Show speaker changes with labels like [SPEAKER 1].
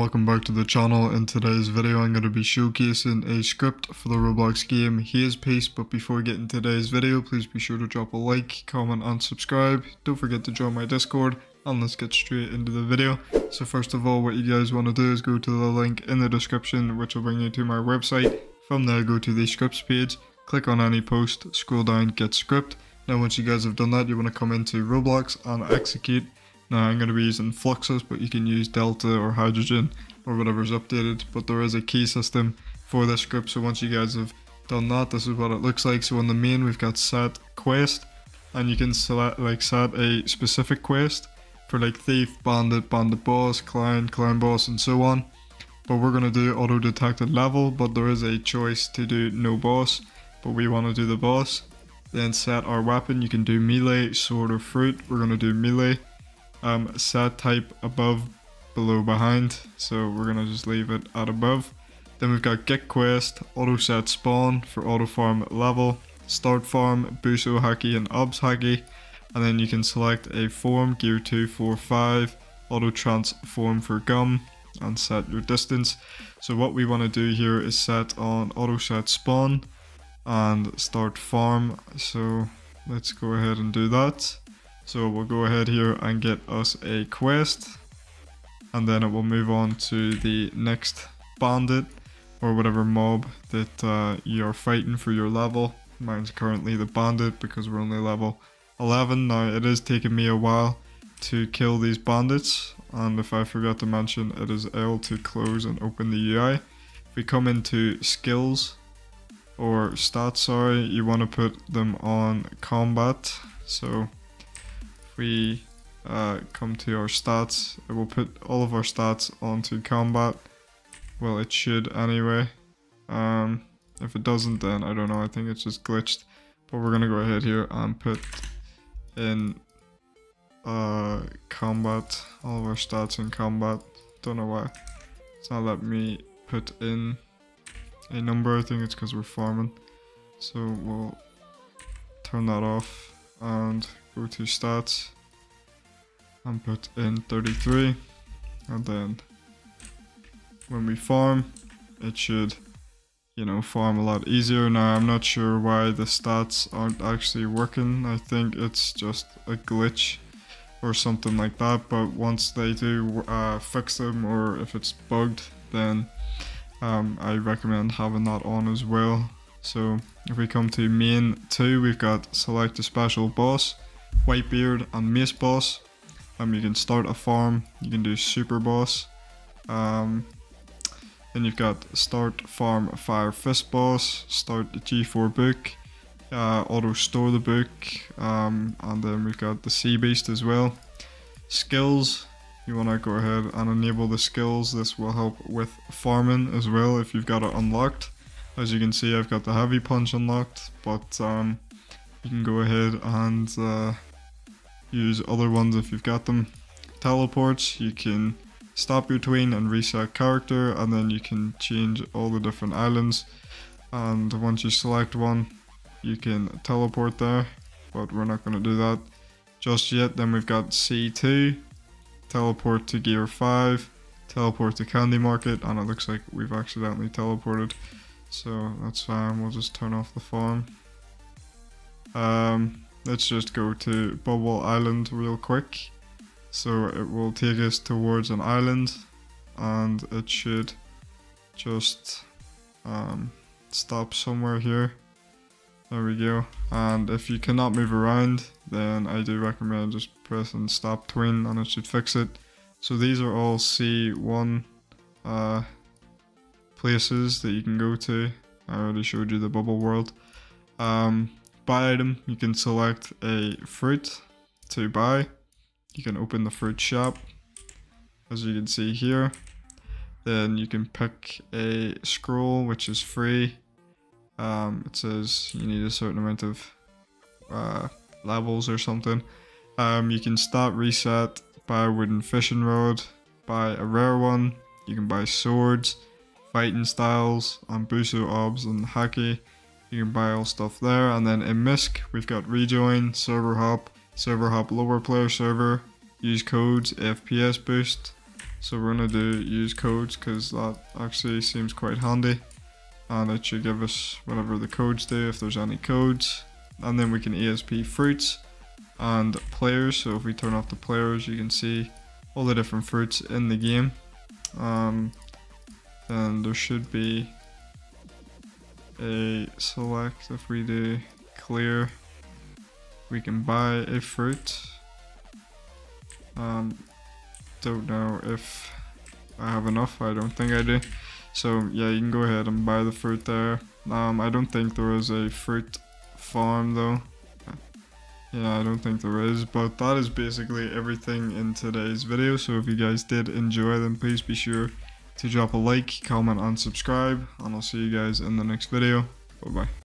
[SPEAKER 1] welcome back to the channel. In today's video I'm going to be showcasing a script for the Roblox game Haze Piece but before getting get today's video please be sure to drop a like, comment and subscribe. Don't forget to join my discord and let's get straight into the video. So first of all what you guys want to do is go to the link in the description which will bring you to my website. From there go to the scripts page, click on any post, scroll down, get script. Now once you guys have done that you want to come into Roblox and execute now I'm going to be using Fluxus, but you can use Delta or Hydrogen or whatever is updated. But there is a key system for this script, so once you guys have done that, this is what it looks like. So on the main, we've got set quest, and you can select like set a specific quest for like thief, bandit, bandit boss, clown, clown boss, and so on. But we're going to do auto detected level, but there is a choice to do no boss, but we want to do the boss. Then set our weapon, you can do melee, sword, or fruit. We're going to do melee um, set type above, below, behind. So we're gonna just leave it at above. Then we've got get quest, auto set spawn for auto farm level, start farm, buso haki and obs haki. And then you can select a form, gear 2, 4, 5, auto transform for gum and set your distance. So what we want to do here is set on auto set spawn and start farm. So let's go ahead and do that. So we'll go ahead here and get us a quest and then it will move on to the next bandit or whatever mob that uh, you are fighting for your level. Mine's currently the bandit because we're only level 11. Now it is taking me a while to kill these bandits and if I forgot to mention it is L to close and open the UI. If we come into skills or stats sorry you want to put them on combat so we uh, come to our stats, it will put all of our stats onto combat. Well, it should anyway. Um, if it doesn't, then I don't know. I think it's just glitched. But we're gonna go ahead here and put in uh, combat, all of our stats in combat. Don't know why. It's not letting me put in a number. I think it's because we're farming. So we'll turn that off and go to stats. And put in 33 and then when we farm it should you know farm a lot easier. Now I'm not sure why the stats aren't actually working. I think it's just a glitch or something like that but once they do uh, fix them or if it's bugged then um, I recommend having that on as well so if we come to main 2 we've got select a special boss Whitebeard and Mace Boss. Um, you can start a farm, you can do Super Boss. Um, then you've got Start Farm Fire Fist Boss, Start the G4 book, uh, Auto Store the book, um, and then we've got the Sea Beast as well. Skills, you want to go ahead and enable the skills. This will help with farming as well if you've got it unlocked. As you can see, I've got the Heavy Punch unlocked, but um, you can go ahead and uh, use other ones if you've got them. Teleports, you can stop your between and reset character and then you can change all the different islands. And once you select one you can teleport there but we're not going to do that just yet. Then we've got Sea 2 teleport to gear 5 teleport to candy market and it looks like we've accidentally teleported so that's fine we'll just turn off the farm um, let's just go to Bubble Island real quick. So it will take us towards an island and it should just um, stop somewhere here. There we go. And if you cannot move around, then I do recommend just pressing stop tween and it should fix it. So these are all Sea 1 uh, places that you can go to. I already showed you the bubble world. Um, buy item, you can select a fruit to buy. You can open the fruit shop, as you can see here. Then you can pick a scroll, which is free. Um, it says you need a certain amount of uh, levels or something. Um, you can start reset, buy a wooden fishing rod, buy a rare one. You can buy swords, fighting styles, and buso obs and haki. You can buy all stuff there. And then in MISC, we've got rejoin, server hop, server hop lower player server, use codes, FPS boost, So we're gonna do use codes because that actually seems quite handy. And it should give us whatever the codes do if there's any codes. And then we can ESP fruits and players. So if we turn off the players, you can see all the different fruits in the game. Um, and there should be a select. If we do clear we can buy a fruit. Um don't know if I have enough. I don't think I do. So yeah you can go ahead and buy the fruit there. Um I don't think there is a fruit farm though. Yeah I don't think there is but that is basically everything in today's video. So if you guys did enjoy then please be sure to drop a like, comment and subscribe and I'll see you guys in the next video. Bye bye.